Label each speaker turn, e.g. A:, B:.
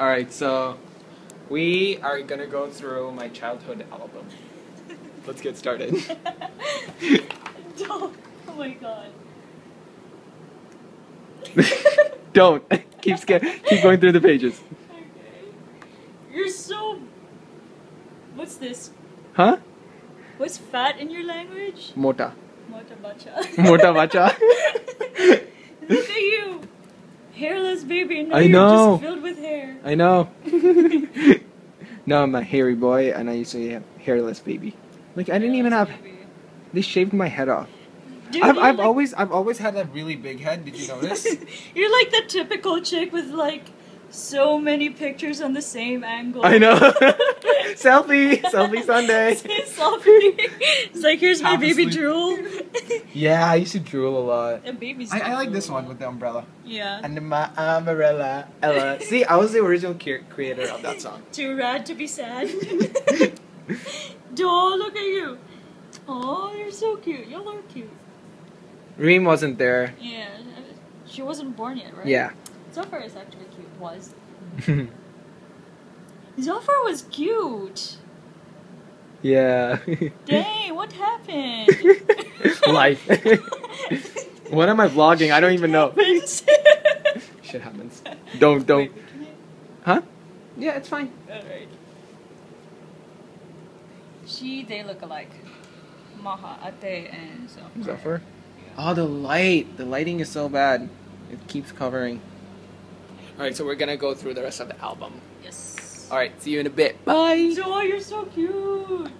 A: All right, so we are gonna go through my childhood album. Let's get started.
B: Don't. Oh my god.
A: Don't keep keep going through the pages.
B: Okay. You're so. What's this?
A: Huh?
B: What's fat in your language?
A: Mota.
B: Mota bacha.
A: Mota bacha.
B: Look at you. Hairless baby.
A: I know. I know. no, I'm a hairy boy, and I used to have hairless baby. Like I didn't even have.
B: Baby.
A: They shaved my head off.
B: Dude,
A: I've, I've
B: like-
A: always I've always had that really big head. Did you notice?
B: You're like the typical chick with like so many pictures on the same angle.
A: I know. selfie, selfie Sunday.
B: Selfie. It's like here's my baby
A: asleep. Yeah, I used to drool a lot.
B: A baby's.
A: I, I like this one with the umbrella.
B: Yeah.
A: And my umbrella, Ella. See, I was the original cre- creator of that song.
B: Too rad to be sad. Doll, look at you. Oh, you're so cute. Y'all are cute.
A: Reem wasn't there.
B: Yeah. She wasn't born yet, right?
A: Yeah.
B: Zafar is actually cute. Was. Zafar was cute.
A: Yeah.
B: Dang, what happened?
A: Life. What am I vlogging? I don't even know.
B: Happens.
A: Shit happens. Don't don't.
B: Wait,
A: Huh? Yeah, it's fine.
B: Alright. She, they look alike. Maha, Ate, and Zafar.
A: Zephyr. Oh, the light. The lighting is so bad. It keeps covering. All right, so we're gonna go through the rest of the album.
B: Yes.
A: All right, see you in a bit. Bye.
B: Oh, you're so cute.